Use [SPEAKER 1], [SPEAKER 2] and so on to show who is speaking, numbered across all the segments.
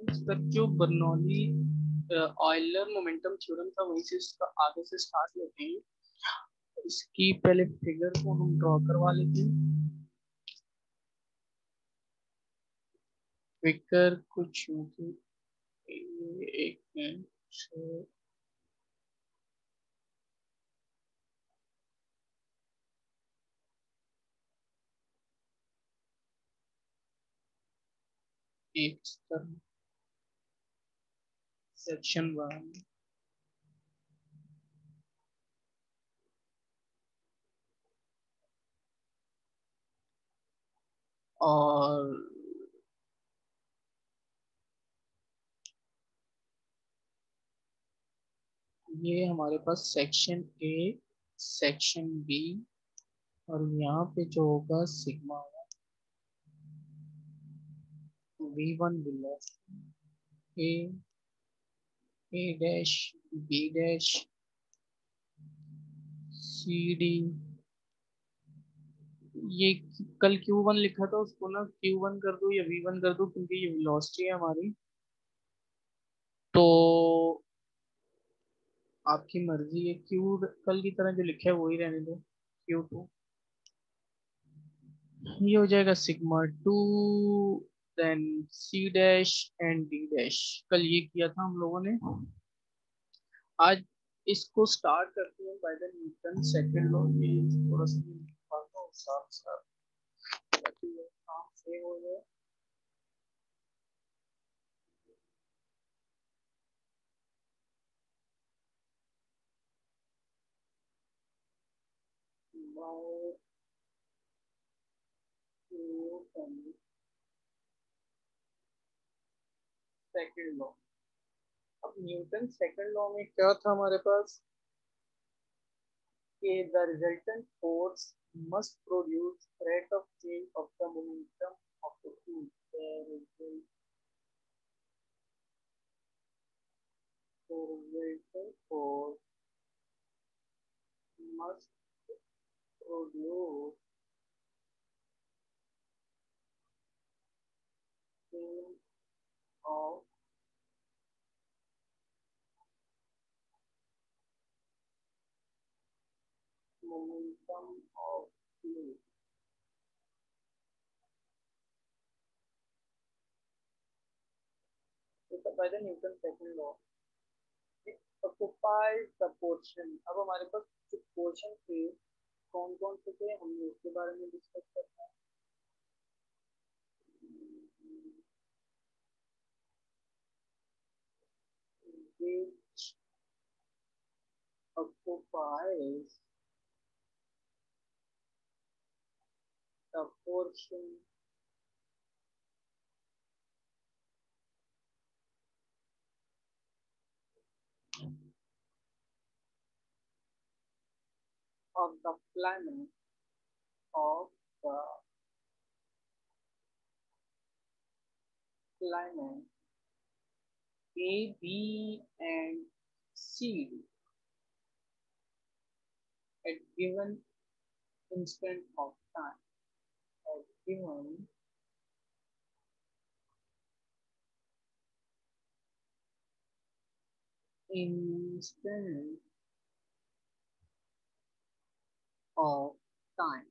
[SPEAKER 1] Sir जो Bernoulli Euler momentum theorem था, वहीं से इसका आगे से स्टार्ट लेते हैं। इसकी पहले फिगर को हम ड्रॉ करवा लेते हैं। फिगर कुछ एक एक सेक्शन वन और ये हमारे पास सेक्शन ए सेक्शन बी और यहाँ पे जो होगा sigma v1 belongs a a dash, b dash, c d. ये कल Q1 लिखा था, उसको ना Q1 कर दो या V1 कर दो, क्योंकि ये वेलोसिटी है हमारी। तो आपकी मर्ज़ी है, Q कल की तरह जो लिखा है, वही रहने दो Q2 ये हो जाएगा sigma two then C dash and D dash कल ये किया था हम लोगों ने। आज इसको स्टार्ट करते हैं by the Newton second law ये थोड़ा सा साफ़ साफ़। काम से हो जाए। Newton सेकेंड लॉ अब न्यूटन सेकेंड लॉ में क्या था हमारे पास? के the resultant force must produce rate of change of the momentum of the fluid the resultant force must produce of momentum of fluid. by the Newton's second law, it occupies the portion. अब हमारे पास जो portion थे कौन कौन से थे हमने उसके बारे में डिस्कस करना है which occupies the portion of the planet of the planet A, B, and C at given instant of time. At given instant of time.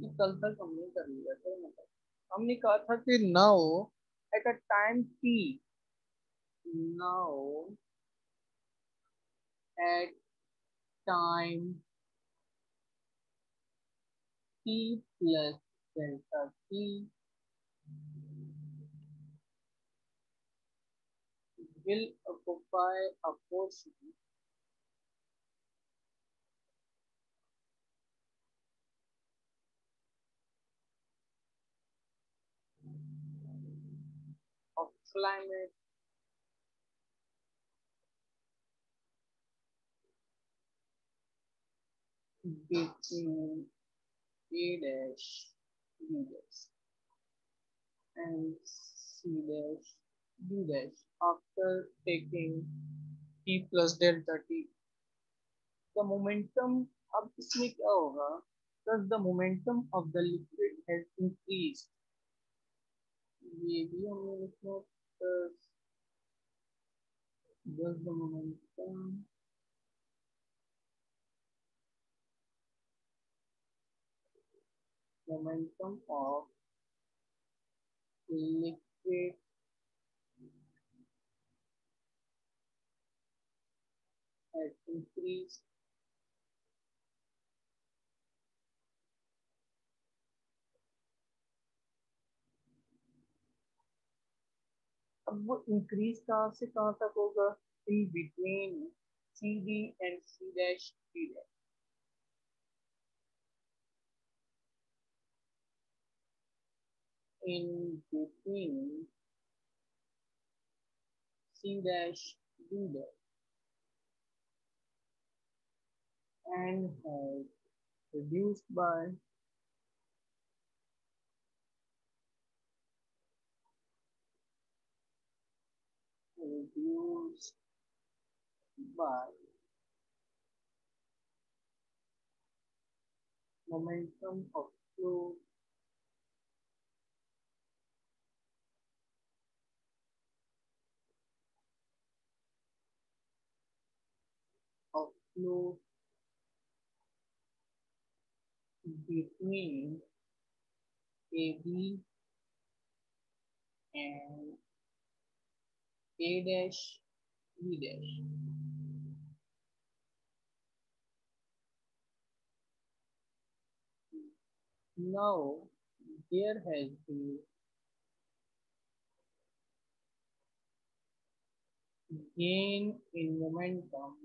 [SPEAKER 1] ये कल तक हमने कर लिया था मतलब हमने कहा था कि now at a time T now at time T plus delta T will occupy a portion of climate between A dash B dash and C dash D dash after taking T plus delta T. The momentum अब इसमें क्या होगा Thus the momentum of the liquid has increased ये भी हमने लिखना the momentum momentum of liquid increased अब वो इंक्रीज कहाँ से कहाँ तक होगा in between C D and C dash D dash in between C dash D dash and has reduced by reduced by momentum of flow. Of flow between AB and A dash B dash. Now there has been gain in momentum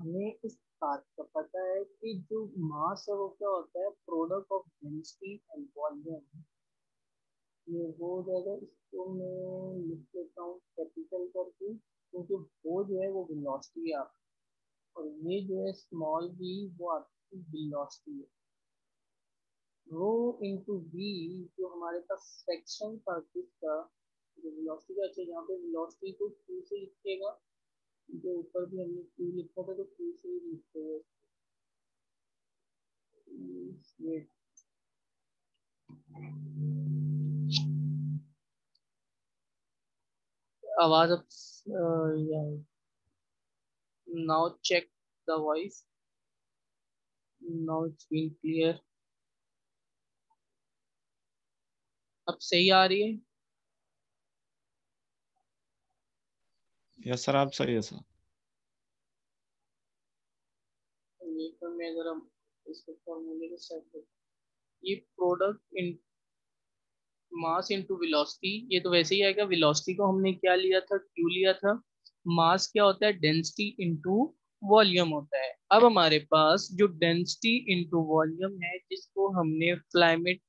[SPEAKER 1] हमें इस बात का पता है कि जो मास है वो क्या होता है? Product of density and volume ये हो जाएगा इसको मैं लिख देता हूँ कैपिटल करके क्योंकि वो जो है, वो वेलोसिटी है और ये जो है स्मॉल v, वो आपकी वेलोसिटी है। रो इंटू वी जो हमारे पास सेक्शन था किसका जो वेलोसिटी का अच्छा यहाँ पे वेलोसिटी को q से लिखेगा जो ऊपर भी हमने q लिखा था तो q से ही। लिखते हुए आवाज़ अब now check the voice now it's been clear अब सही आ रही है?
[SPEAKER 2] यस सर आप सही है सर
[SPEAKER 1] ये product in mass into velocity ये तो वैसे ही आएगा। वेलोसिटी को हमने क्या लिया था? क्यू लिया था। मास क्या होता है? डेंसिटी इनटू वॉल्यूम होता है। अब हमारे पास जो डेंसिटी इनटू वॉल्यूम है, जिसको हमने क्लाइमेट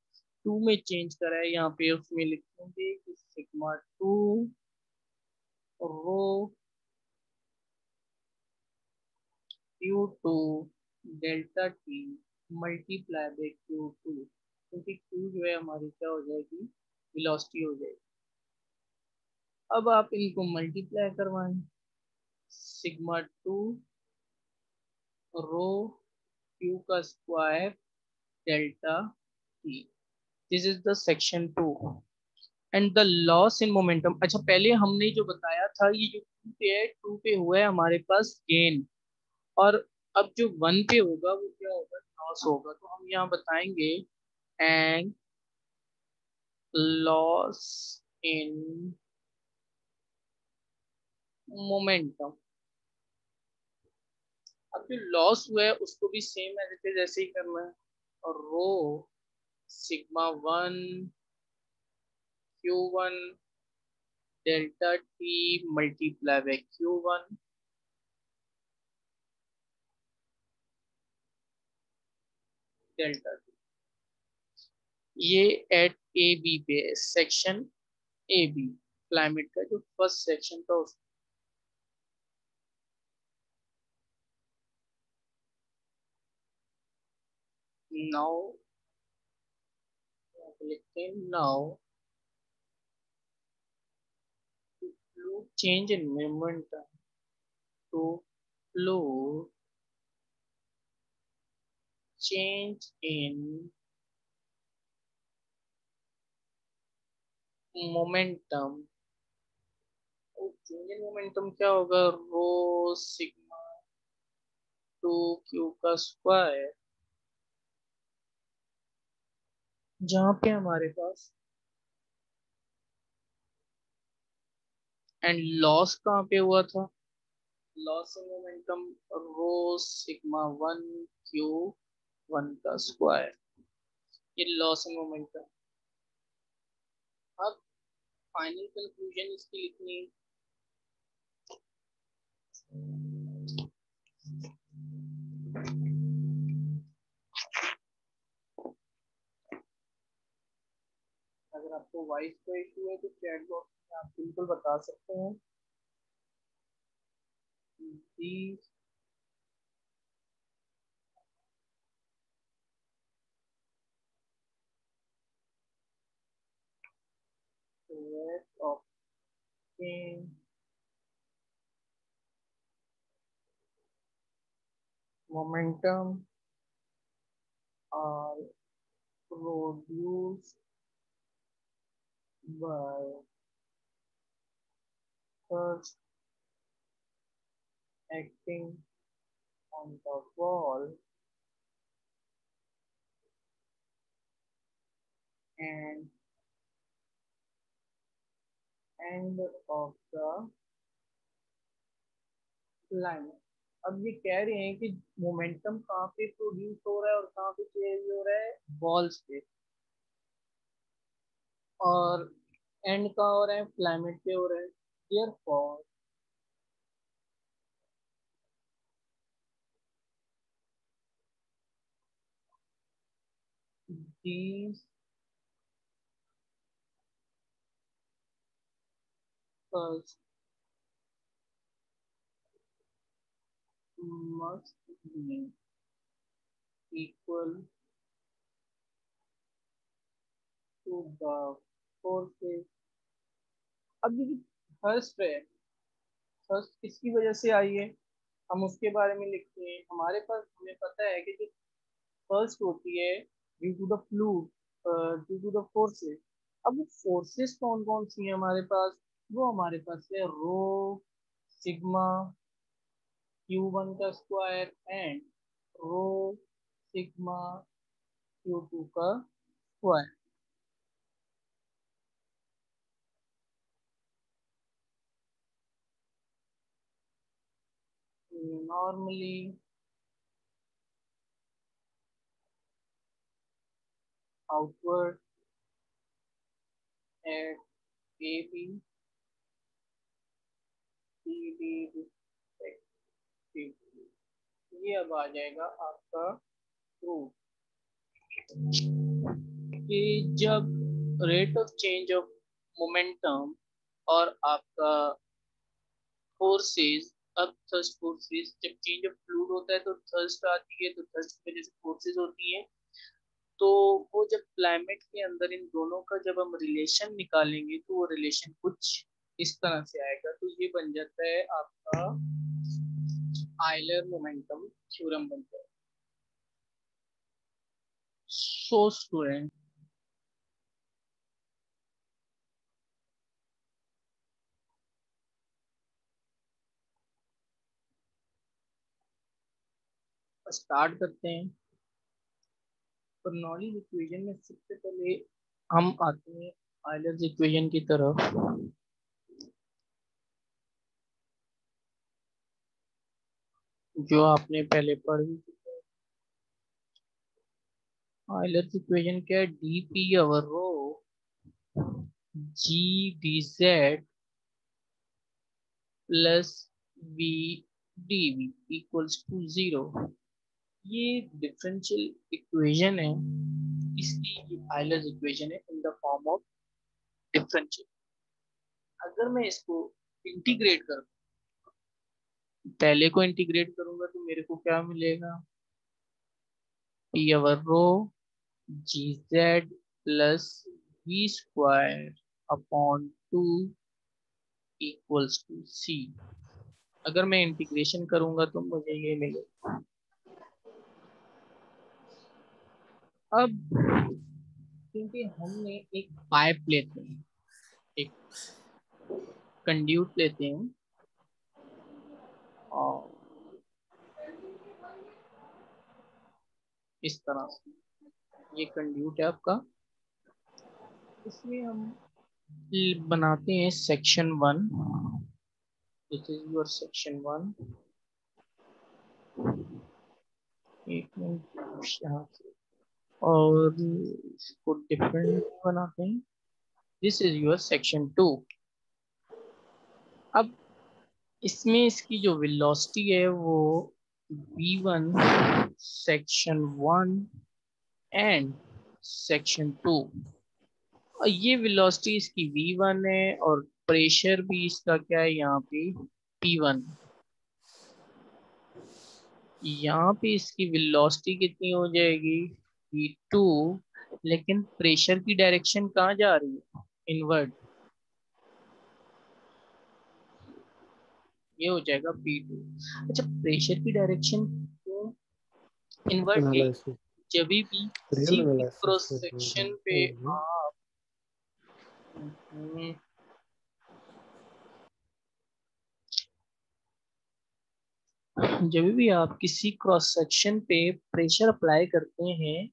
[SPEAKER 1] टू में चेंज करा है, यहाँ पे उसमें लिखेंगे sigma two Q two delta T multiply by Q two क्योंकि क्यू जो है हमारी क्या हो जाएगी? वेलोसिटी हो जाएगी। अब आप इनको मल्टीप्लाई करवाएँ। सिग्मा टू रो क्यू का square delta T this is the section two and the loss in momentum अच्छा पहले हमने जो बताया था, ये जो टू पे है टू पे हुआ है हमारे पास गेन और अब जो वन पे होगा, वो क्या होगा? लॉस होगा। तो हम यहाँ बताएँगे एंड लॉस इन मोमेंटम अब जो लॉस हुआ है, उसको भी सेम इज़ ऐसे ही करना है। और rho sigma one Q one delta T multiply by Q one delta T ये एट ए बी पे सेक्शन ए बी क्लाइमेट का जो फ़र्स्ट सेक्शन था उस now लिखते हैं now. Change in momentum to fluid change in momentum change in momentum क्या होगा रो सिग्मा टू क्यू का स्क्वायर जहाँ पे हमारे पास एंड लॉस कहाँ पे हुआ था? Loss in momentum rho sigma one Q one का स्क्वायर ये लॉस इन मोमेंटम अब फाइनल कंक्लूजन इसकी लिखनी अगर आपको वॉइस का इशू है तो चैट बॉक्स में आप बिल्कुल बता सकते हैं। Momentum are produce by first acting on the wall and end of the line. अब ये कह रहे हैं कि मोमेंटम कहाँ पे प्रोड्यूस हो रहा है और कहाँ पे चेंज हो रहा है बॉल्स पे। और एंड का हो रहा है? क्लाइमेट पे हो रहा है। therefore, these first must be equal to the forces. अब ये फ़र्स्ट है फ़र्स्ट किसकी वजह से आई है? हम उसके बारे में लिखते हैं। हमारे पास, हमें पता है कि जो फ़र्स्ट होती है due to the flu due to the forces अब वो फोर्सेस कौन कौन सी हैं हमारे पास? वो हमारे पास है रो सिग्मा क्यू वन का square and rho sigma Q two का square normally, outward at AB CD ये अब आ जाएगा आपका प्रूफ कि जब rate of change of momentum और आपका फोर्सेस अब थर्स्ट फोर्सेस जब चेंज ऑफ़ फ्लूड होता है तो थर्स्ट आती है तो थर्स्ट की वजह से फोर्सेस होती है तो वो जब क्लाइमेट के अंदर इन दोनों का जब हम रिलेशन निकालेंगे तो वो रिलेशन कुछ इस तरह से आएगा। तो ये बन जाता है आपका आइलर मोमेंटम थ्योरम बनता है। सो स्टूडेंट स्टार्ट करते हैं। बर्नौलीज इक्वेशन में सबसे पहले हम आते हैं आयलर्स इक्वेशन की तरफ़। जो आपने पहले पढ़ पढ़ी आयलर्स इक्वेशन क्या है? D P over rho G D Z plus V D V equals to zero ये डिफरेंशियल इक्वेशन है, इसकी आइलर्स इक्वेशन है in the form of differential अगर मैं इसको इंटीग्रेट करूँ, पहले को इंटीग्रेट करूँगा तो मेरे को क्या मिलेगा? P over rho G Z plus V square upon two equals to C अगर मैं इंटीग्रेशन करूँगा तो मुझे ये मिलेगा। अब क्योंकि हमने एक पाइप लेते हैं, एक कंड्यूट लेते हैं, और इस तरह से ये कंड्यूट है आपका। इसमें हम बनाते हैं section one this is your section one एक मिनट, यहाँ से। और इसको डिफरेंट बनाते हैं। This is your section two अब इसमें इसकी जो वेलोसिटी है वो B one section one and section two और ये वेलोसिटी इसकी वी वन है और प्रेशर भी इसका क्या है यहाँ पे? पी वन यहाँ पे इसकी वेलोसिटी कितनी हो जाएगी? V2 लेकिन प्रेशर की डायरेक्शन कहाँ जा रही है? इनवर्ड ये हो जाएगा P2 अच्छा प्रेशर की डायरेक्शन इनवर्ड जब भी क्रॉस सेक्शन पे आप हम्म, जब भी आप किसी क्रॉस सेक्शन पे प्रेशर अप्लाई करते हैं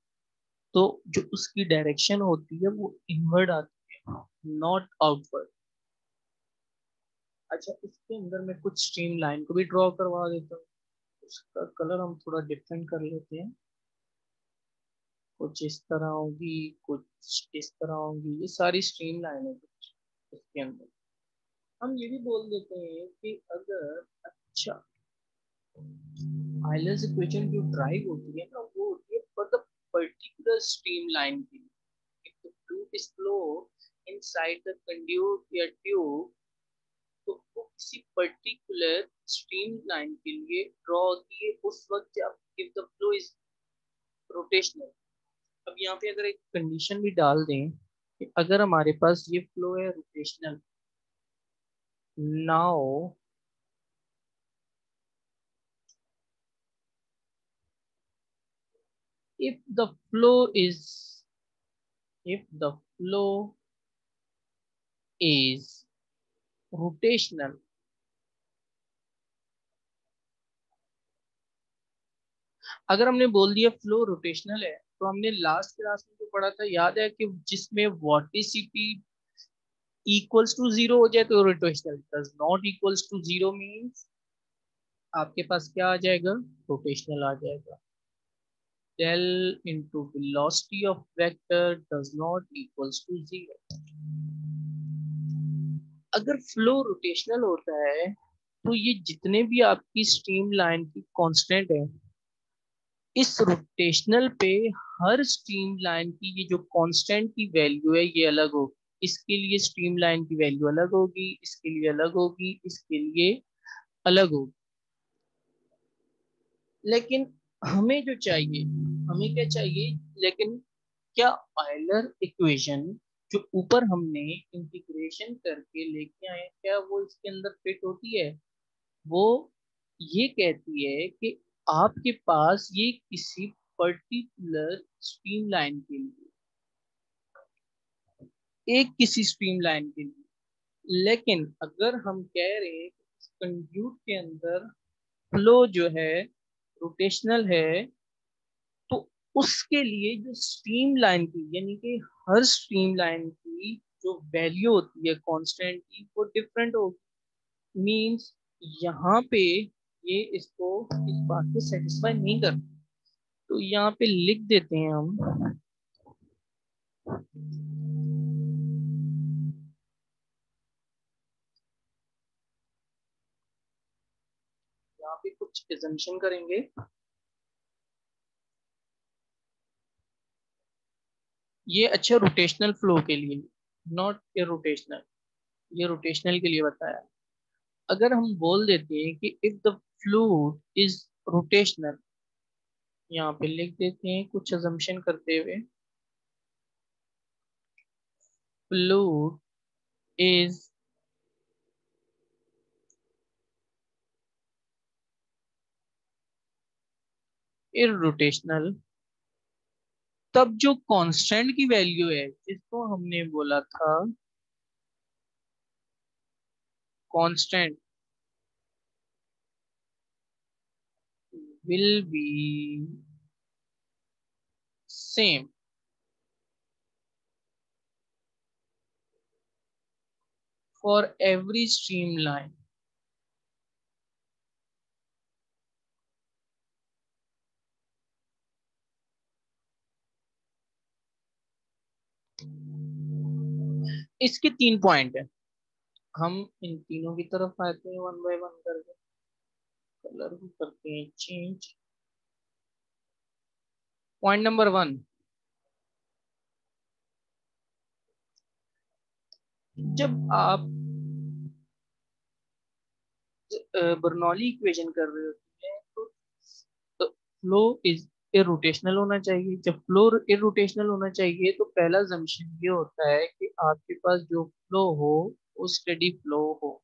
[SPEAKER 1] तो जो उसकी डायरेक्शन होती है, वो इनवर्ड आती है नॉट आउटवर्ड अच्छा इसके अंदर मैं कुछ स्ट्रीम लाइन को भी ड्रॉ करवा देता हूँ। उसका कलर हम थोड़ा डिफरेंट कर लेते हैं। कुछ इस तरह होगी, कुछ इस तरह होगी। ये सारी स्ट्रीम लाइन है इसके अंदर। हम ये भी बोल देते हैं कि अगर अच्छा आइलर्स इक्वेशन जो ड्राइव होती है ना, वो होती है लाइन के लिए if the fluid is flow inside the conduit या tube तो वो किसी पर्टिकुलर स्ट्रीम लाइन के लिए ड्रॉ किए, उस वक्त जब if the flow is rotational अब यहाँ पे अगर एक कंडीशन भी डाल दें कि अगर हमारे पास ये फ्लो है rotational now if the flow is, if the flow is rotational, अगर हमने बोल दिया फ्लो रोटेशनल है तो हमने लास्ट क्लास में जो पढ़ा था, याद है कि जिसमें वॉटिसिटी इक्वल्स टू ज़ीरो हो जाए तो rotational does not equals to zero means आपके पास क्या आ जाएगा? रोटेशनल आ जाएगा। Del into velocity of vector does not equals to zero. अगर फ्लो रोटेशनल होता है तो ये जितने भी आपकी स्ट्रीम लाइन की कांस्टेंट है, इस रोटेशनल पे हर स्ट्रीम लाइन की ये जो कांस्टेंट की वैल्यू है, ये अलग होगी इसके लिए स्ट्रीम लाइन की वैल्यू अलग होगी, इसके लिए अलग होगी, इसके लिए अलग होगी लेकिन हमें जो चाहिए, हमें क्या चाहिए? लेकिन क्या आयलर इक्वेशन जो ऊपर हमने इंटीग्रेशन करके लेके आए क्या वो इसके अंदर फिट होती है? वो ये कहती है कि आपके पास ये किसी पर्टिकुलर स्ट्रीम लाइन के लिए, एक किसी स्ट्रीम लाइन के लिए। लेकिन अगर हम कह रहे हैं कंड्यूट के अंदर फ्लो जो है रोटेशनल है तो उसके लिए जो स्ट्रीम लाइन की, यानी कि हर स्ट्रीम लाइन की जो वैल्यू होती है कांस्टेंट की, वो डिफरेंट होगी। मींस यहाँ पे ये इसको इस बात को सेटिस्फाई नहीं कर तो यहाँ पे लिख देते हैं हम। यहाँ पे कुछ एजम्पन करेंगे। ये अच्छा रोटेशनल फ्लो के लिए नॉट ए रोटेशनल ये रोटेशनल के लिए बताया। अगर हम बोल देते हैं कि if the fluid is rotational यहाँ पे लिख देते हैं कुछ अजम्पन करते हुए। फ्लूड इज़ इरोटेशनल तब जो कांस्टेंट की वैल्यू है, जिसको हमने बोला था constant will be same. For every streamline इसके तीन पॉइंट है। हम इन तीनों की तरफ़ आते हैं वन बाय वन करके। कलर भी करते हैं चेंज पॉइंट नंबर वन जब आप बर्नौली इक्वेशन कर रहे होते हैं तो फ्लो इज़ इरोटेशनल होना चाहिए। जब फ्लो इरोटेशनल होना चाहिए तो पहला जम्शन ये होता है कि आपके पास जो फ्लो हो, वो स्टडी फ्लो हो।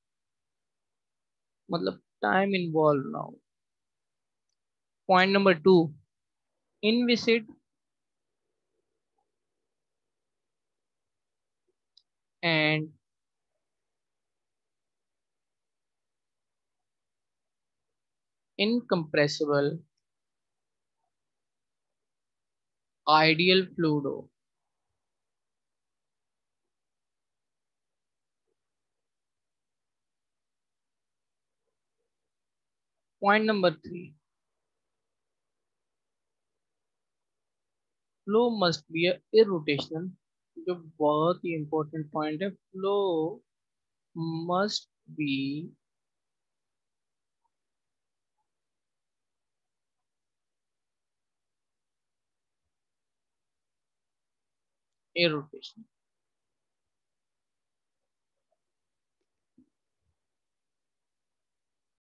[SPEAKER 1] मतलब टाइम इन्वॉल्व ना हो। Point number two inviscid and incompressible ideal fluido point number 3 flow must be irrotational जो बहुत ही इंपॉर्टेंट पॉइंट है। Flow must be irrotation